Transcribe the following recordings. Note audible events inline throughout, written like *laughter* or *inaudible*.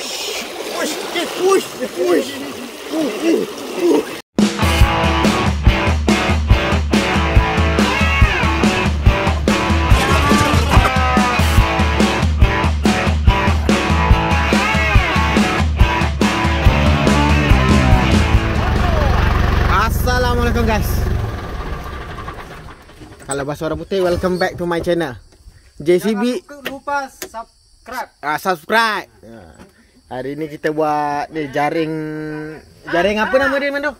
push, push, dia push, dia push. Uh, uh, uh. Assalamualaikum guys Kalau bahasa orang putih Welcome back to my channel JCB Jangan lupa subscribe. ah, Subscribe Ah. Hari ni kita buat ni jaring Jaring apa nama dia Mando?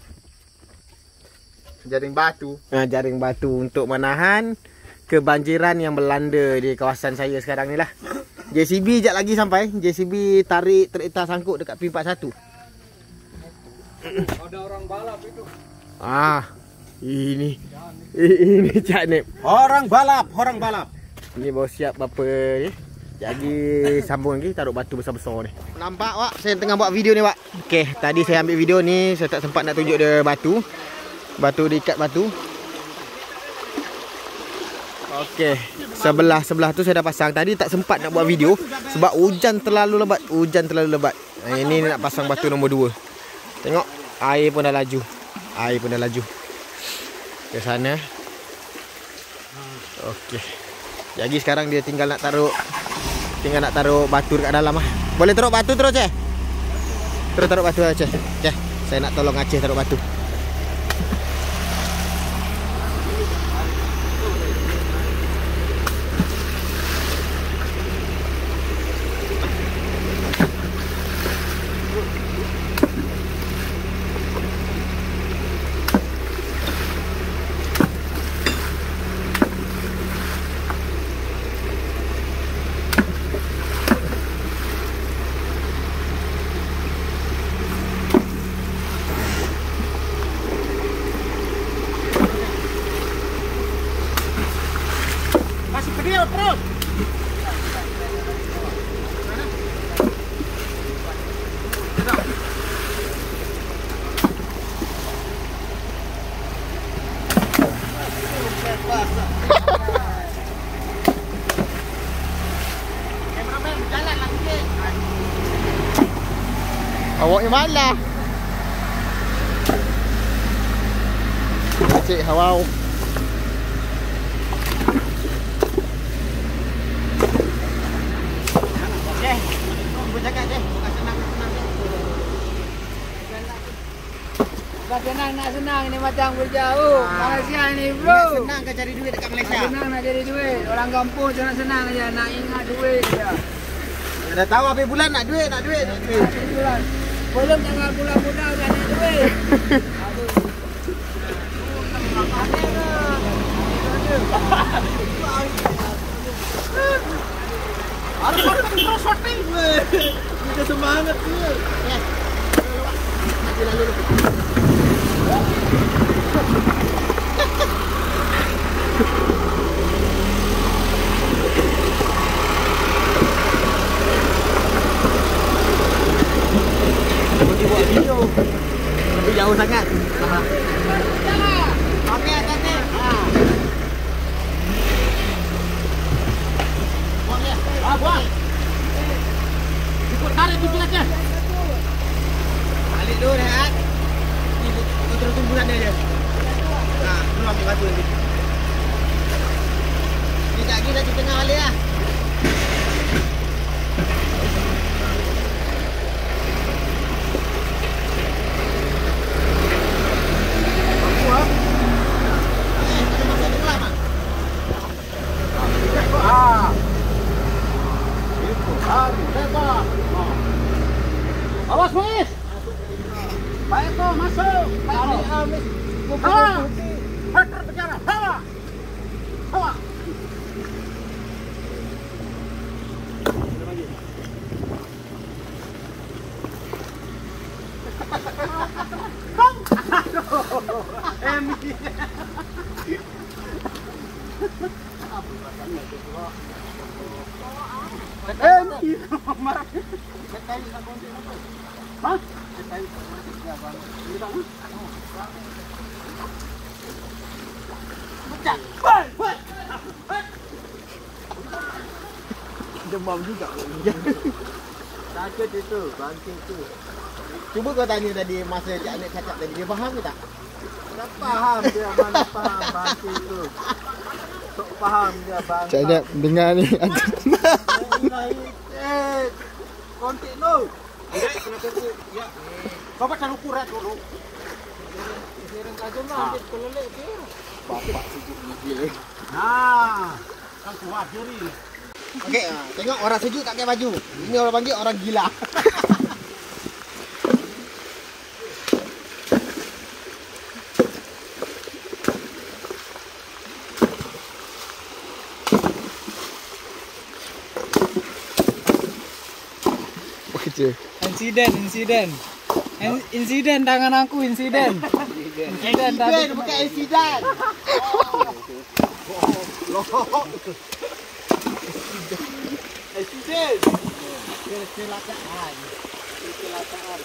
Jaring batu. Ah, jaring batu untuk menahan Kebanjiran yang melanda di kawasan saya sekarang ni lah JCB jap lagi sampai JCB tarik traktor sangkut dekat P41 Ada orang balap itu. Ah, ini ini Cak Nip. Orang balap, orang balap. Ni baru siap apa ni. Jadi sambung lagi taruh batu besar-besar ni. Nampak Wak, saya tengah buat video ni Wak. Okey, tadi saya ambil video ni, saya tak sempat nak tunjuk dia batu. Batu diikat batu. Okey, sebelah sebelah tu saya dah pasang. Tadi tak sempat nak buat video sebab hujan terlalu lebat. Hujan terlalu lebat. Nah, ini nak pasang batu nombor 2. Tengok, air pun dah laju. Air pun dah laju. Ke sana. Okey. Jadi sekarang dia tinggal nak taruh tinggal nak taruh batu dekat dalam ah. Boleh taruh batu terus Ceh? Terus taruh batu Aceh. Ceh, saya nak tolong Aceh taruh batu. Awaknya malah. Cik hawau. Bukan senang nak senang ni macam berjauh. Ah. Malaysia ni bro. senang ke cari duit dekat Malaysia? senang nak jadi duit. Orang kampung senang-senang aja nak ingat duit je. Dah tahu habis bulan nak duit, nak duit, nak duit. Bulan. Belum bulan-bulan dah ada duit. Tu. Pergi buat video. Tapi jauh sangat. Okey, okey. Ha. Buang dia. Buang. Ikut tarik pinggir aja. Balik dulu rehat. Ni kau terus je. Ha, belum ambil batu lagi. Ni tak lagi dah tengah balik lah. demam juga. Sakit itu, bangkit tu. Cuba kau tanya tadi masa Cik Anik cakap tadi, dia faham ke tak? Tak faham dia, mana faham bangkit tu. Tak faham dia bangkit. Cik Anik, dengar ni. *laughs* Eh, kontik tu. Eh, kena kena. Ya, kau macam ukur lah dulu. Sering kajun lah, dia kelelek ke. Bapak sejuk ni Ha, Nah, kan kuat ah, diri. Okey, ah, tengok orang sejuk tak pakai baju. Ini orang panggil orang gila. Insiden, insiden. In insiden tangan aku insiden. Insiden, bukan insiden. *laughs* Oh. Oh. oh. Yes, you did. Pero silataan. Silataan.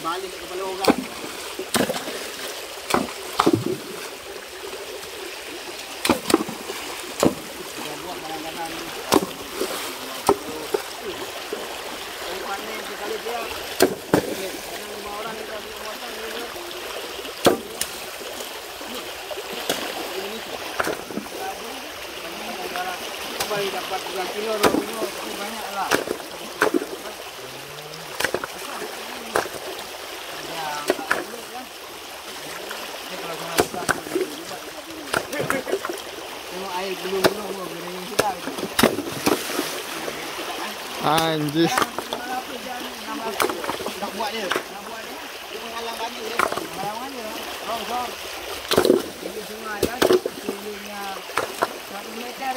Balik sa kabalugan. Yeah. 40 kilo, 20 kilo, tapi banyaklah. Anjis. Nak buat dia. Nak buat dia. Dia mengalang baju dia. Mengalang mana? Rong. Ini sungai kan. Sungainya. Satu meter.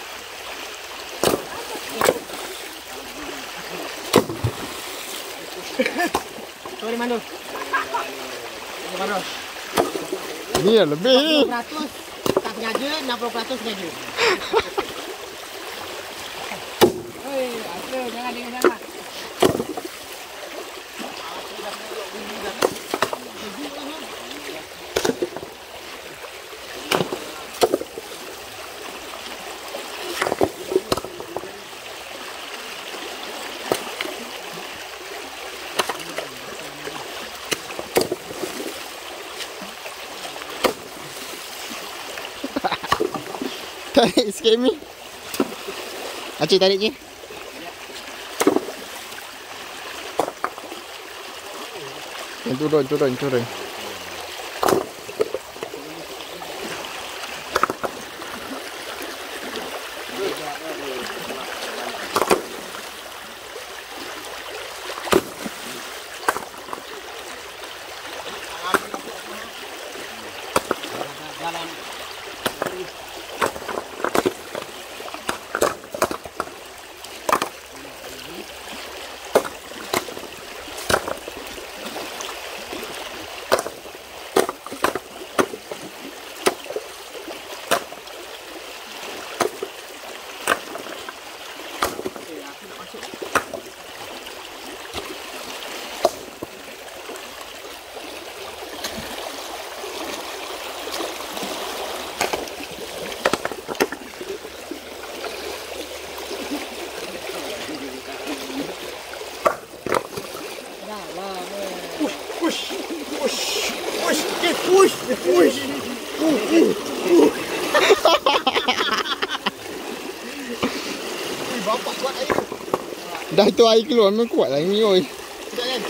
Boleh mandul. Ini yang lebih ni. 100% tak penyaja, 60% penyaja. Hei, asa. Jangan dengar-dengar. tarik sikit ni. Acik tarik je. Yang turun, turun, turun Jalan. Dah tu air keluar memang kuat lah ni oi. Kan.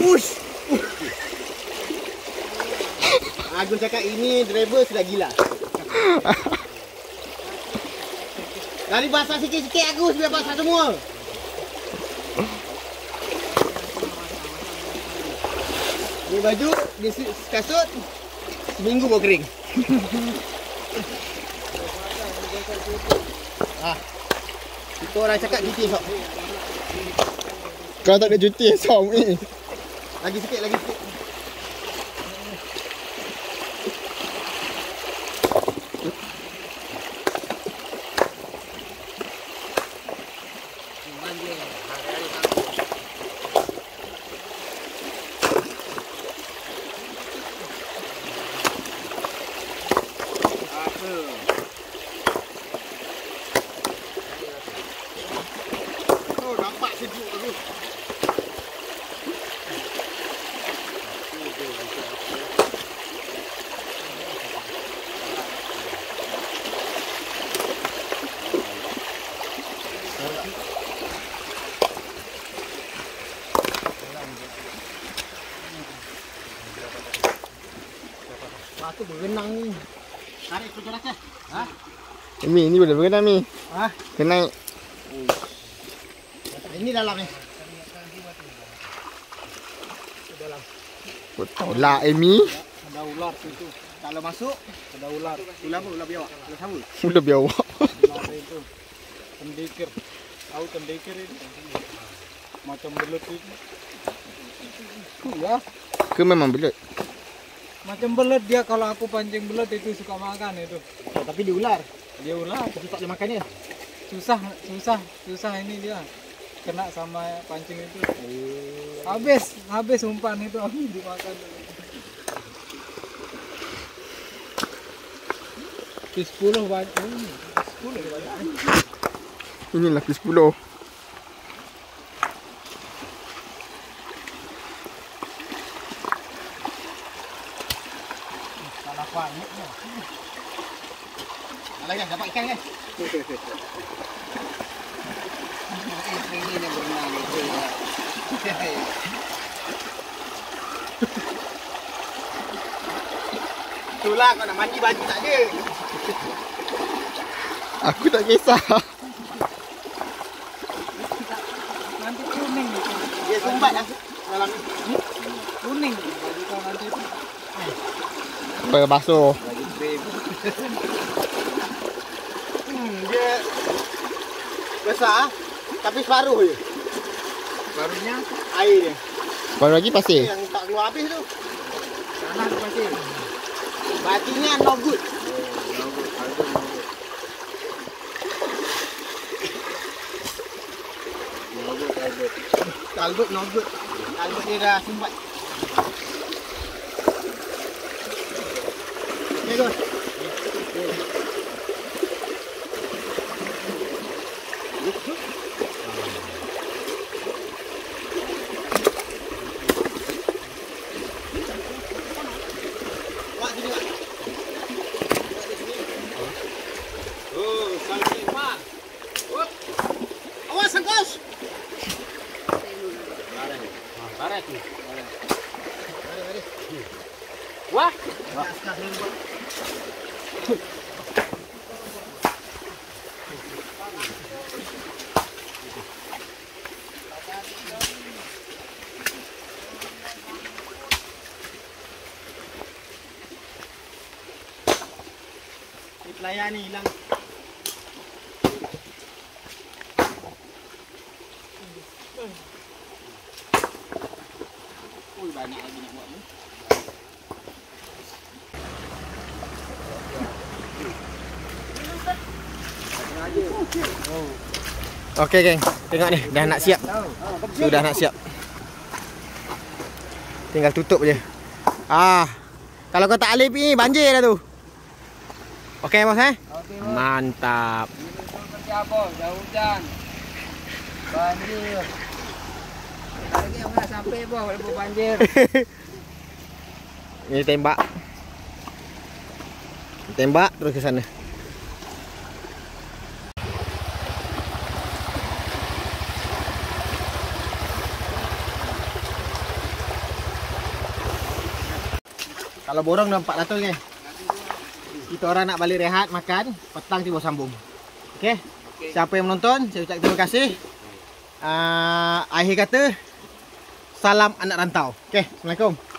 Push. Aku cakap ini driver sudah gila. *laughs* Lari basah sikit-sikit aku biar basah semua. Ni baju, si- kasut seminggu baru kering. *laughs* ah. Kita orang cakap cuti esok. Kau tak ada cuti esok ni. Lagi sikit, lagi sikit. Oh, nampak sejuk aku. Aku berenang ni. Tarik tu jelas Ha? Mi ni boleh berenang mi. Ha? Kena naik. Ini dalam ni. Kau tolak Amy. Ada ular situ. Kalau masuk, Ada ular. ular apa? Ular biawak. Ular sawu. Udah biar awak. Ular itu. Tendikir. Tahu tendikir itu? Macam belut itu. Ya, Ke memang belut. Macam belut dia kalau aku pancing belut itu suka makan itu. Oh, tapi dia ular. Dia ular. Tapi tak boleh makan dia. Susah, susah, susah ini dia. Kena sama pancing itu. Habis, habis umpan itu *laughs* habis dimakan. Di 10 banyak. Oh, 10 banyak. Ini lapis 10. Salah banyak ni. Alah dapat ikan kan? Ini yang berenang itu. Itulah kau nak mandi baju tak ada. Aku tak kisah. Nanti kuning. Dia sumbat lah dalam ni. Kuning baju kau nanti Supaya basuh. Hmm, dia besar tapi separuh je. Barunya Air dia. Baru lagi pasir. Yang tak keluar habis tu. tanah tu pasti. Batinya no good. Talbot no good. Talbot dia dah sumbat. Barat tu. Wah. Ni pelayan ni hilang. Ui, banyak lagi nak buat ni. Okey geng, tengok ni dah nak siap. Sudah nak siap. Tinggal tutup je. Ah. Kalau kau tak alip ni banjir dah tu. Okey bos eh? Bos. Mantap. Ini kerja bos, dah hujan. Banjir. Lagi yang nak sampai bos, lepas banjir. Ini tembak. Tembak terus ke sana. Kalau borong dah 400 ke? Kita orang nak balik rehat makan, petang tiba sambung. Okey. Siapa yang menonton, saya ucap terima kasih. Uh, akhir kata salam anak rantau. Okey, Assalamualaikum.